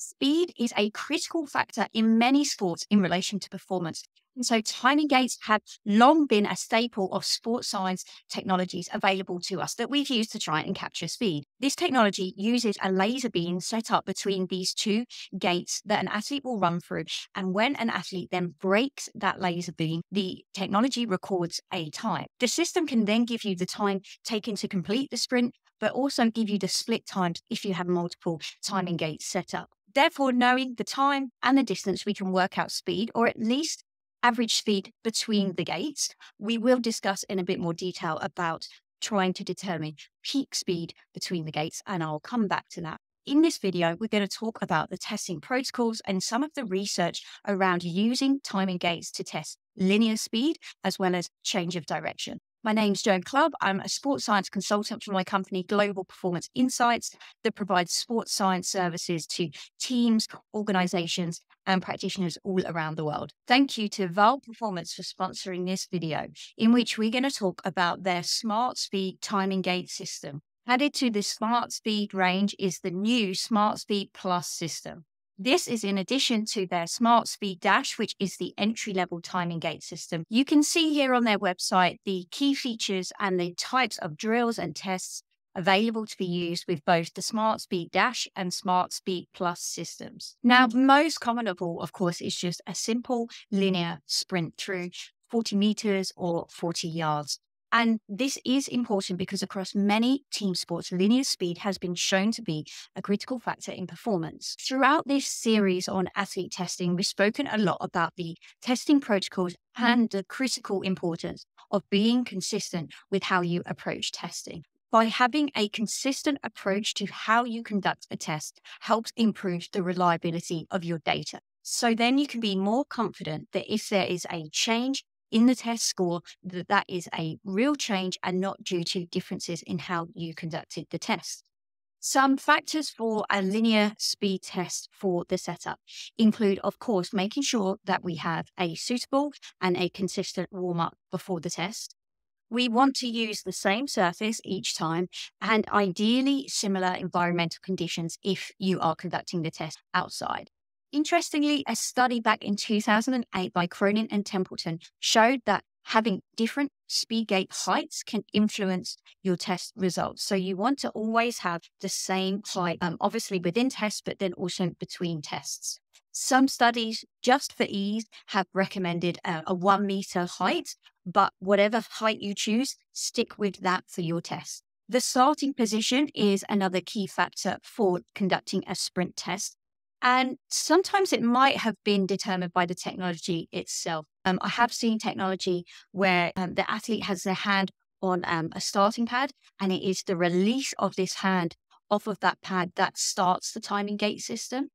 Speed is a critical factor in many sports in relation to performance. And so timing gates have long been a staple of sports science technologies available to us that we've used to try and capture speed. This technology uses a laser beam set up between these two gates that an athlete will run through. And when an athlete then breaks that laser beam, the technology records a time. The system can then give you the time taken to complete the sprint, but also give you the split times if you have multiple timing gates set up. Therefore, knowing the time and the distance, we can work out speed, or at least average speed between the mm. gates. We will discuss in a bit more detail about trying to determine peak speed between the gates, and I'll come back to that. In this video, we're going to talk about the testing protocols and some of the research around using timing gates to test linear speed as well as change of direction. My name's Jo Clubb. I'm a sports science consultant for my company, Global Performance Insights, that provides sports science services to teams, organizations, and practitioners all around the world. Thank you to VALD Performance for sponsoring this video, in which we're going to talk about their Smart Speed timing gate system. Added to the Smart Speed range is the new Smart Speed Plus system. This is in addition to their Smart Speed Dash, which is the entry level timing gate system. You can see here on their website the key features and the types of drills and tests available to be used with both the Smart Speed Dash and Smart Speed Plus systems. Now, most common of all, of course, is just a simple linear sprint through 40 meters or 40 yards. And this is important because across many team sports, linear speed has been shown to be a critical factor in performance. Throughout this series on athlete testing, we've spoken a lot about the testing protocols and the critical importance of being consistent with how you approach testing. By having a consistent approach to how you conduct a test helps improve the reliability of your data. So then you can be more confident that if there is a change in the test score that that is a real change and not due to differences in how you conducted the test. Some factors for a linear speed test for the setup include, of course, making sure that we have a suitable and a consistent warm up before the test. We want to use the same surface each time and ideally similar environmental conditions if you are conducting the test outside. Interestingly, a study back in 2008 by Cronin and Templeton showed that having different speed gate heights can influence your test results. So you want to always have the same height, um, obviously within tests, but then also between tests. Some studies, just for ease, have recommended a, a one meter height, but whatever height you choose, stick with that for your test. The starting position is another key factor for conducting a sprint test. And sometimes it might have been determined by the technology itself. Um, I have seen technology where um, the athlete has their hand on um, a starting pad, and it is the release of this hand off of that pad that starts the timing gate system.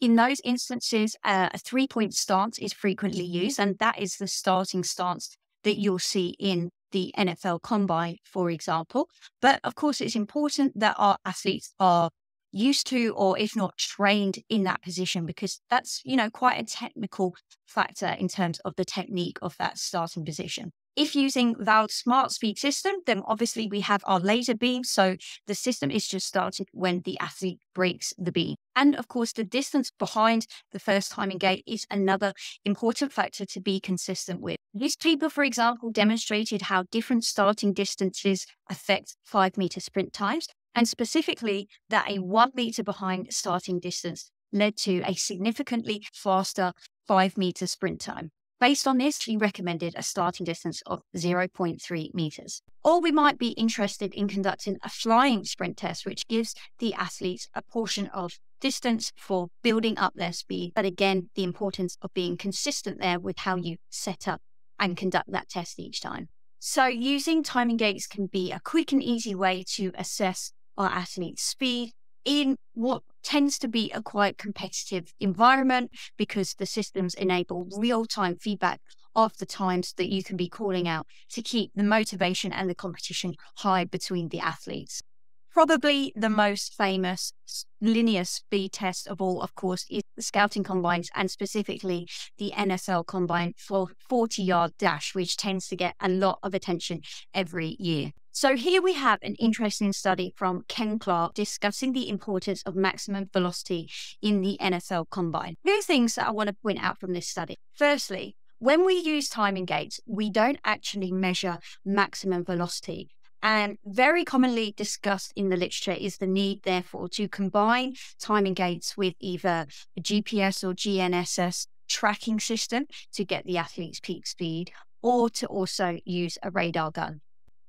In those instances, uh, a three point stance is frequently used, and that is the starting stance that you'll see in the NFL combine, for example. But of course, it's important that our athletes are used to or if not trained in that position because that's you know quite a technical factor in terms of the technique of that starting position if using VALD's smart speed system, then obviously we have our laser beam. So the system is just started when the athlete breaks the beam. And of course, the distance behind the first timing gate is another important factor to be consistent with. This paper, for example, demonstrated how different starting distances affect five meter sprint times and specifically that a one meter behind starting distance led to a significantly faster five meter sprint time. Based on this, he recommended a starting distance of 0.3 meters. Or we might be interested in conducting a flying sprint test, which gives the athletes a portion of distance for building up their speed. But again, the importance of being consistent there with how you set up and conduct that test each time. So, using timing gates can be a quick and easy way to assess our athletes' speed in what tends to be a quite competitive environment because the systems enable real time feedback of the times that you can be calling out to keep the motivation and the competition high between the athletes. Probably the most famous linear speed test of all, of course, is the scouting combines and specifically the NFL combine for 40 yard dash, which tends to get a lot of attention every year. So here we have an interesting study from Ken Clark discussing the importance of maximum velocity in the NFL combine. Two things that I want to point out from this study. Firstly, when we use timing gates, we don't actually measure maximum velocity. And very commonly discussed in the literature is the need, therefore, to combine timing gates with either a GPS or GNSS tracking system to get the athlete's peak speed, or to also use a radar gun.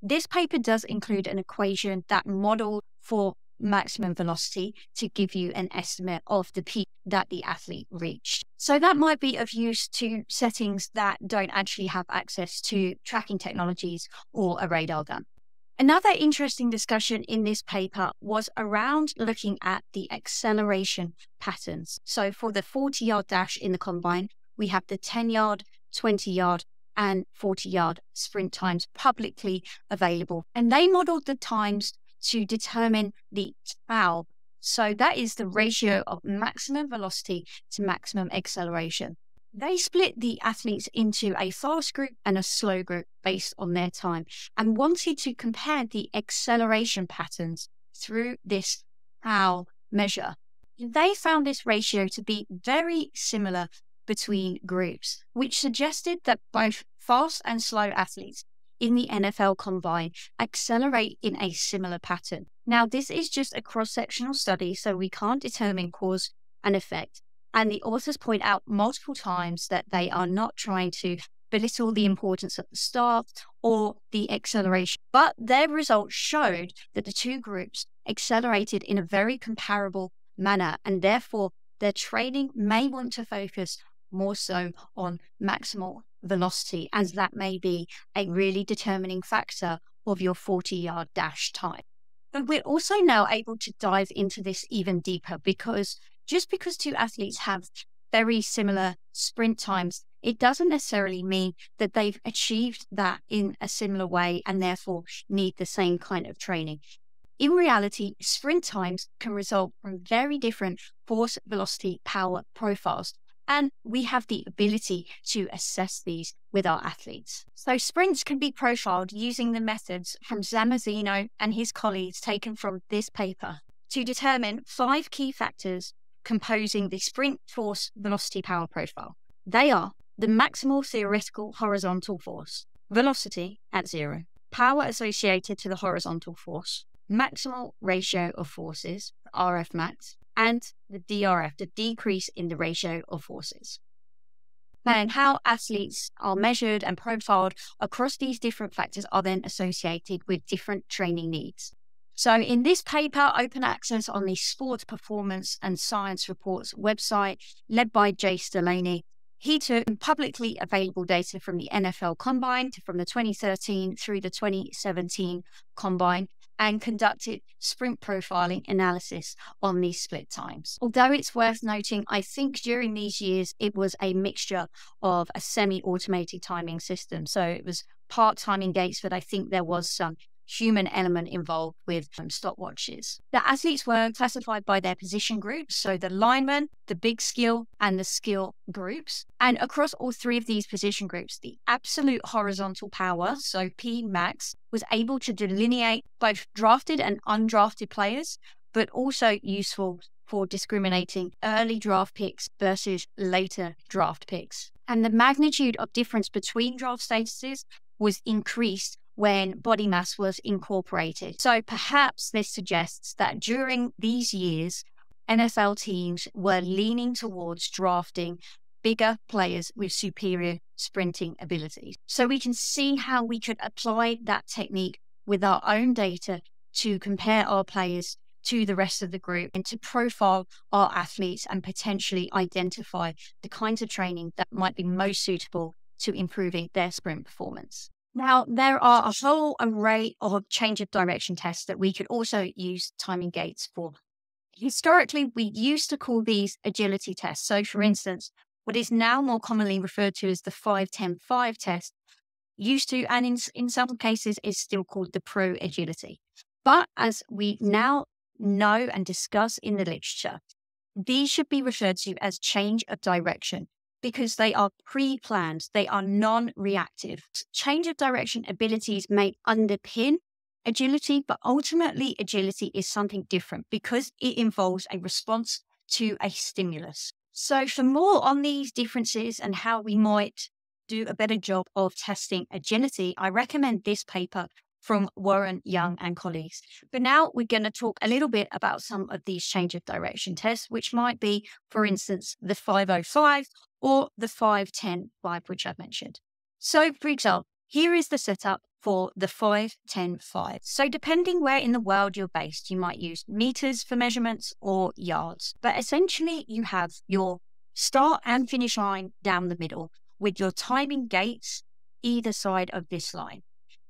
This paper does include an equation that model for maximum velocity to give you an estimate of the peak that the athlete reached. So that might be of use to settings that don't actually have access to tracking technologies or a radar gun. Another interesting discussion in this paper was around looking at the acceleration patterns. So for the 40 yard dash in the combine, we have the 10 yard, 20 yard, and 40 yard sprint times publicly available. And they modeled the times to determine the tau. So that is the ratio of maximum velocity to maximum acceleration. They split the athletes into a fast group and a slow group based on their time and wanted to compare the acceleration patterns through this tau measure. They found this ratio to be very similar between groups, which suggested that both fast and slow athletes in the NFL combine accelerate in a similar pattern. Now, this is just a cross sectional study, so we can't determine cause and effect. And the authors point out multiple times that they are not trying to belittle the importance of the start or the acceleration, but their results showed that the two groups accelerated in a very comparable manner, and therefore their training may want to focus more so on maximal velocity, as that may be a really determining factor of your 40 yard dash time. But we're also now able to dive into this even deeper because just because two athletes have very similar sprint times, it doesn't necessarily mean that they've achieved that in a similar way and therefore need the same kind of training. In reality, sprint times can result from very different force, velocity, power profiles. And we have the ability to assess these with our athletes. So, sprints can be profiled using the methods from Samozino and his colleagues taken from this paper to determine five key factors composing the sprint force velocity power profile. They are the maximal theoretical horizontal force, velocity at zero, power associated to the horizontal force, maximal ratio of forces, RF max, and the DRF, the decrease in the ratio of forces. Hmm. And how athletes are measured and profiled across these different factors are then associated with different training needs. So, in this paper, open access on the Sports Performance and Science Reports website, led by Jace Delaney, he took publicly available data from the NFL Combine from the 2013 through the 2017 Combine and conducted sprint profiling analysis on these split times. Although it's worth noting, I think during these years it was a mixture of a semi automated timing system. So it was part timing gates, but I think there was some human element involved with um, stopwatches. The athletes were classified by their position groups, so the lineman, the big skill, and the skill groups. And across all three of these position groups, the absolute horizontal power, so P max, was able to delineate both drafted and undrafted players, but also useful for discriminating early draft picks versus later draft picks. And the magnitude of difference between draft statuses was increased when body mass was incorporated. So perhaps this suggests that during these years, NFL teams were leaning towards drafting bigger players with superior sprinting abilities. So we can see how we could apply that technique with our own data to compare our players to the rest of the group and to profile our athletes and potentially identify the kinds of training that might be most suitable to improving their sprint performance. Now, there are a whole um, array of change of direction tests that we could also use timing gates for. Historically, we used to call these agility tests. So, for mm. instance, what is now more commonly referred to as the 5105 test used to, and in, in some cases, is still called the pro agility. But as we now know and discuss in the literature, these should be referred to as change of direction because they are pre planned, they are non reactive. Change of direction abilities may underpin agility, but ultimately agility is something different because it involves a response to a stimulus. So for more on these differences and how we might do a better job of testing agility, I recommend this paper from Warren Young and colleagues. But now we're going to talk a little bit about some of these change of direction tests, which might be, for instance, the 505 or the 510 5, which I've mentioned. So, for example, here is the setup for the 510 5. So, depending where in the world you're based, you might use meters for measurements or yards. But essentially, you have your start and finish line down the middle with your timing gates either side of this line.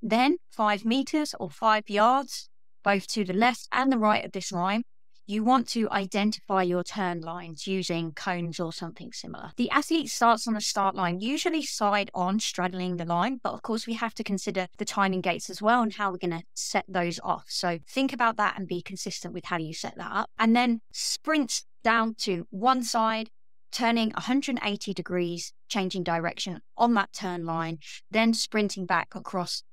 Then five meters or five yards, both to the left and the right of this line. You want to identify your turn lines using cones or something similar. The athlete starts on the start line, usually side on, straddling the line, but of course we have to consider the timing gates as well and how we're going to set those off. So think about that and be consistent with how you set that up. And then sprint down to one side, turning 180 degrees, changing direction on that turn line, then sprinting back across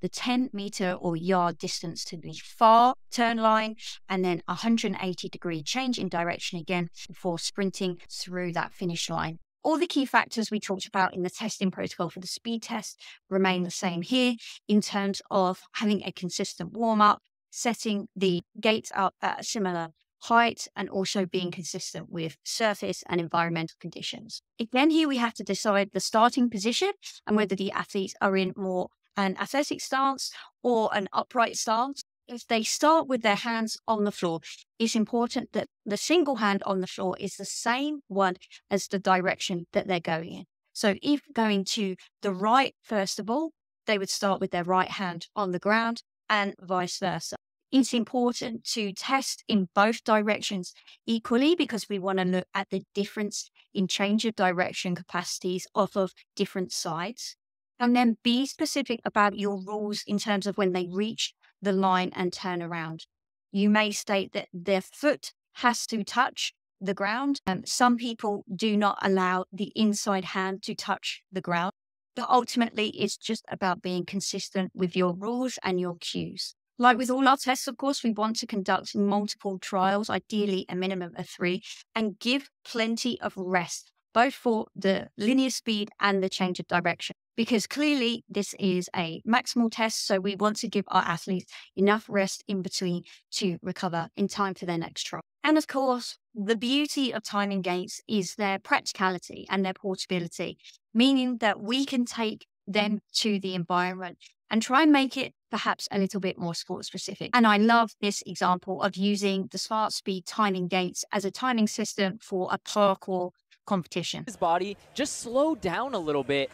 the 10 meter or yard distance to the far turn line, and then 180 degree change in direction again before sprinting through that finish line. All the key factors we talked about in the testing protocol for the speed test remain the same here in terms of having a consistent warm up, setting the gates up at a similar height, and also being consistent with surface and environmental conditions. Again, here we have to decide the starting position and whether the athletes are in more an athletic stance or an upright stance. If they start with their hands on the floor, it's important that the single hand on the floor is the same one as the direction that they're going in. So if going to the right, first of all, they would start with their right hand on the ground and vice versa. It's important to test in both directions equally because we want to look at the difference in change of direction capacities off of different sides. And then be specific about your rules in terms of when they reach the line and turn around. You may state that their foot has to touch the ground. Um, some people do not allow the inside hand to touch the ground. But ultimately, it's just about being consistent with your rules and your cues. Like with all our tests, of course, we want to conduct multiple trials, ideally a minimum of three, and give plenty of rest, both for the linear speed and the change of direction because clearly this is a maximal test. So we want to give our athletes enough rest in between to recover in time for their next trial. And of course, the beauty of timing gates is their practicality and their portability, meaning that we can take them to the environment and try and make it perhaps a little bit more sport specific. And I love this example of using the Smart Speed timing gates as a timing system for a parkour competition. His body just slow down a little bit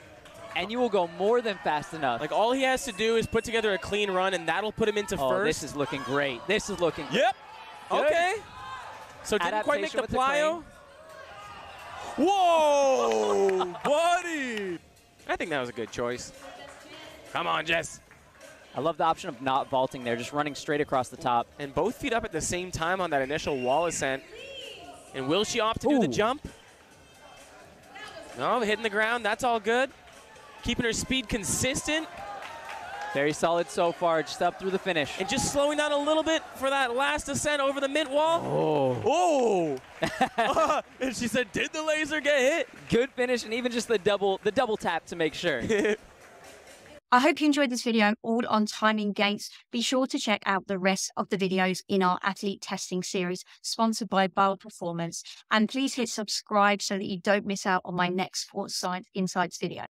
and you will go more than fast enough. Like all he has to do is put together a clean run, and that'll put him into oh, first. This is looking great. This is looking. Yep. Good. Okay. So didn't quite make the plyo. The Whoa, buddy! I think that was a good choice. Come on, Jess. I love the option of not vaulting there, just running straight across the top. And both feet up at the same time on that initial wall ascent. And will she opt to Ooh. do the jump? No, hitting the ground. That's all good keeping her speed consistent. Very solid so far, just up through the finish. And just slowing down a little bit for that last ascent over the mint wall. Oh. Oh. uh, and she said, did the laser get hit? Good finish, and even just the double, the double tap to make sure. I hope you enjoyed this video all on timing gates. Be sure to check out the rest of the videos in our athlete testing series sponsored by VALD Performance. And please hit subscribe so that you don't miss out on my next Sports Science Insights video.